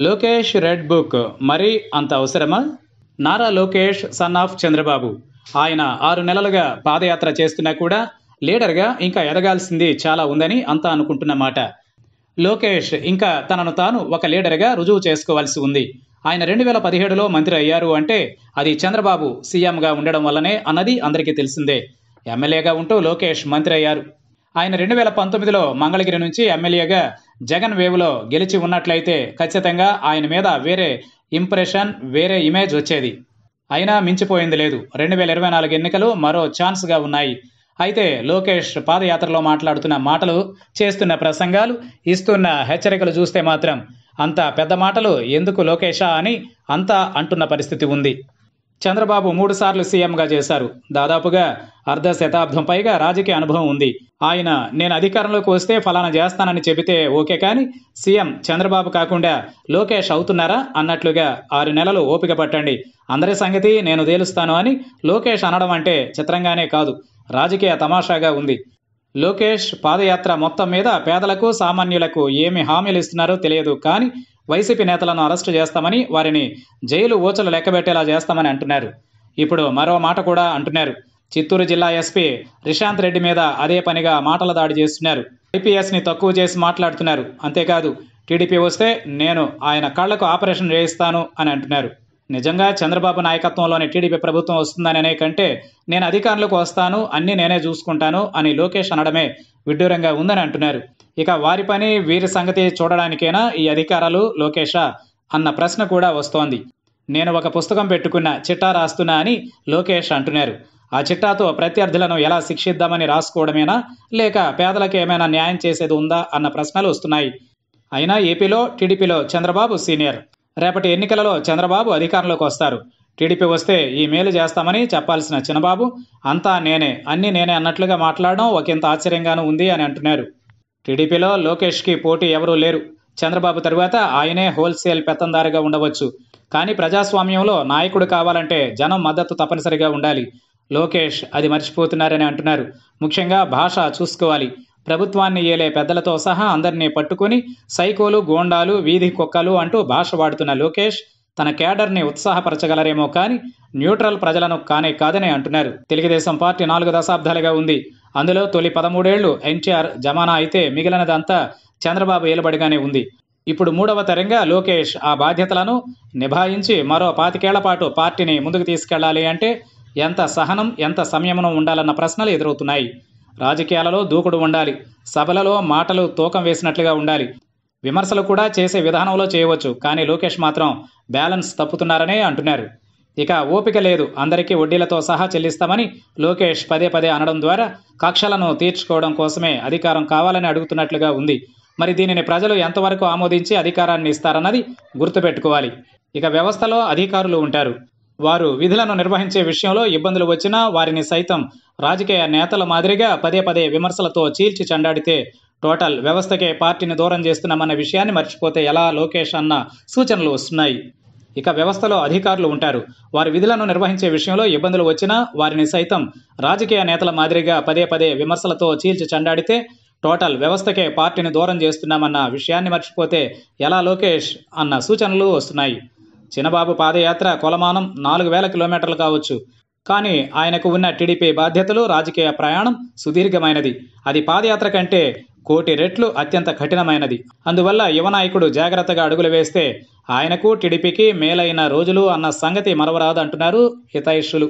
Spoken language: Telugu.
Lokesh red book. మరీ అంత అవసరమా? Nara Lokesh son of Chandrababu. ఆయన ఆరు నెలలుగా పాదయాత్ర చేస్తున్నా కూడా లీడర్గా ఇంకా ఎదగాల్సింది చాలా ఉందని అంతా అనుకుంటున్నమాట లోకేష్ ఇంకా తనను తాను ఒక లీడర్గా రుజువు చేసుకోవాల్సి ఉంది. ఆయన రెండు వేల పదిహేడులో మంత్రి అయ్యారు అంటే అది చంద్రబాబు సీఎంగా ఉండడం వల్లనే అన్నది అందరికీ తెలిసిందే. ఎమ్మెల్యేగా ఉంటూ లోకేష్ మంత్రి అయ్యారు. ఆయన రెండు వేల పంతొమ్మిదిలో మంగళగిరి నుంచి ఎమ్మెల్యేగా జగన్ వేవ్లో గెలిచి ఉన్నట్లయితే ఖచ్చితంగా ఆయన మీద వేరే ఇంప్రెషన్ వేరే ఇమేజ్ వచ్చేది. అయినా మించిపోయింది లేదు. రెండు వేల ఇరవై నాలుగు ఎన్నికలు మరో ఛాన్స్గా ఉన్నాయి. అయితే లోకేష్ పాదయాత్రలో మాట్లాడుతున్న మాటలు చేస్తున్న ప్రసంగాలు ఇస్తున్న హెచ్చరికలు చూస్తే మాత్రం అంత పెద్ద మాటలు ఎందుకు లోకేషా అని అంతా అంటున్న పరిస్థితి ఉంది. చంద్రబాబు మూడు సార్లు సీఎంగా చేశారు. దాదాపుగా అర్ధ శతాబ్దం పైగా రాజకీయ అనుభవం ఉంది. ఆయన నేను అధికారంలోకి వస్తే ఫలానా చేస్తానని చెబితే ఓకే కానీ సీఎం చంద్రబాబు కాకుండా లోకేష్ అవుతున్నారా? అన్నట్లుగా ఆరు నెలలు ఓపిక పట్టండి. అందరి సంగతి నేను తేలుస్తాను అని లోకేష్ అనడం అంటే చిత్రంగానే కాదు. రాజకీయ తమాషాగా ఉంది. లోకేష్ పాదయాత్ర మొత్తం మీద పేదలకు సామాన్యులకు ఏమి హామీలు ఇస్తున్నారో తెలియదు కానీ వైసీపీ నేతలను అరెస్టు చేస్తామని వారిని జైలు ఊచలు లెక్కబెట్టేలా చేస్తామని అంటున్నారు. ఇప్పుడు మరో మాట కూడా అంటున్నారు. చిత్తూరు జిల్లా ఎస్పీ రిషాంత్ రెడ్డి మీద అదే పనిగా మాటల దాడి చేస్తున్నారు. ఐపీఎస్ని తక్కువ చేసి మాట్లాడుతున్నారు. అంతేకాదు టీడీపీ వస్తే నేను ఆయన కళ్ళకు ఆపరేషన్ చేయిస్తాను అని అంటున్నారు. నిజంగా చంద్రబాబు నాయకత్వంలోని టీడీపీ ప్రభుత్వం వస్తుందనే కంటే నేను అధికారంలోకి వస్తాను అన్నీ నేనే చూసుకుంటాను అని లోకేష్ అనడమే విడ్డూరంగా ఉందని అంటున్నారు. ఇక వారి పని వీరి సంగతి చూడడానికైనా ఈ అధికారాలు? లోకేషా అన్న ప్రశ్న కూడా వస్తోంది. నేను ఒక పుస్తకం పెట్టుకున్న చిట్టా రాస్తున్నా అని లోకేష్ అంటున్నారు. ఆ చిట్టాతో ప్రత్యర్థులను ఎలా శిక్షిద్దామని రాసుకోవడమేనా? లేక పేదలకు ఏమైనా న్యాయం చేసేది ఉందా? అన్న ప్రశ్నలు వస్తున్నాయి. అయినా ఏపీలో టీడీపీలో చంద్రబాబు సీనియర్. రేపటి ఎన్నికలలో చంద్రబాబు అధికారంలోకి వస్తారు. టీడీపీ వస్తే ఈ మేలు చేస్తామని చెప్పాల్సిన చిన్నబాబు అంతా నేనే అన్నీ నేనే అన్నట్లుగా మాట్లాడడం ఒకంత ఆశ్చర్యంగానూ ఉంది అని అంటున్నారు. టీడీపీలో లోకేష్కి పోటీ ఎవరూ లేరు. చంద్రబాబు తరువాత ఆయనే హోల్సేల్ పెత్తందారిగా ఉండవచ్చు. కానీ ప్రజాస్వామ్యంలో నాయకుడు కావాలంటే జనం మద్దతు తప్పనిసరిగా ఉండాలి. లోకేష్ అది మర్చిపోతున్నారని అంటున్నారు. ముఖ్యంగా భాష చూసుకోవాలి. ప్రభుత్వాన్ని ఏలే పెద్దలతో సహా అందరినీ పట్టుకుని సైకోలు గోండాలు వీధి కుక్కలు అంటూ భాష వాడుతున్న లోకేష్ తన కేడర్ని ఉత్సాహపరచగలరేమో కానీ న్యూట్రల్ ప్రజలను కానే కాదని అంటున్నారు. తెలుగుదేశం పార్టీ నాలుగు దశాబ్దాలుగా ఉంది. అందులో తొలి పదమూడేళ్ళు ఎన్టీఆర్ జమానా అయితే మిగిలినదంతా చంద్రబాబు ఏలుబడిగానే ఉంది. ఇప్పుడు మూడవ తరంగా లోకేష్ ఆ బాధ్యతలను నిభాయించి మరో పాతికేళ్ళ పాటు పార్టీని ముందుకు తీసుకెళ్ళాలి అంటే ఎంత సహనం ఎంత సంయమనం ఉండాలన్న ప్రశ్నలు ఎదురవుతున్నాయి. రాజకీయాలలో దూకుడు ఉండాలి. సభలలో మాటలు తూకం వేసినట్లుగా ఉండాలి. విమర్శలు కూడా చేసే విధానంలో చేయవచ్చు. కానీ లోకేష్ మాత్రం బ్యాలెన్స్ తప్పుతున్నారనే అంటున్నారు. ఇక ఓపిక లేదు. అందరికీ వడ్డీలతో సహా చెల్లిస్తామని లోకేష్ పదే పదే అనడం ద్వారా కక్షలను తీర్చుకోవడం కోసమే అధికారం కావాలని అడుగుతున్నట్లుగా ఉంది. మరి దీనిని ప్రజలు ఎంతవరకు ఆమోదించి అధికారాన్ని ఇస్తారన్నది గుర్తుపెట్టుకోవాలి. ఇక వ్యవస్థలో అధికారులు ఉంటారు. వారు విధులను నిర్వహించే విషయంలో ఇబ్బందులు వచ్చినా వారిని సైతం రాజకీయ నేతల మాదిరిగా పదే పదే విమర్శలతో చీల్చి చెండాడితే టోటల్ వ్యవస్థకే పార్టీని దూరం చేస్తున్నామన్న విషయాన్ని మర్చిపోతే ఎలా లోకేష్ అన్న సూచనలు వస్తున్నాయి. ఇక వ్యవస్థలో అధికారులు ఉంటారు. వారి విధులను నిర్వహించే విషయంలో ఇబ్బందులు వచ్చినా వారిని సైతం రాజకీయ నేతల మాదిరిగా పదే పదే విమర్శలతో చీల్చి చెండాడితే టోటల్ వ్యవస్థకే పార్టీని దూరం చేస్తున్నామన్న విషయాన్ని మర్చిపోతే ఎలా లోకేష్ అన్న సూచనలు వస్తున్నాయి. చిన్నబాబు పాదయాత్ర కొలమానం నాలుగు వేల కిలోమీటర్లు కావచ్చు. కానీ ఆయనకు ఉన్న టీడీపీ బాధ్యతలు రాజకీయ ప్రయాణం సుదీర్ఘమైనది. అది పాదయాత్ర కంటే కోటి రెట్లు అత్యంత కఠినమైనది. అందువల్ల యువ నాయకుడు జాగ్రత్తగా అడుగులు వేస్తే ఆయనకు టీడీపీకి మేలైన రోజులు అన్న సంగతి మరవరాదు అంటున్నారు హితైషులు.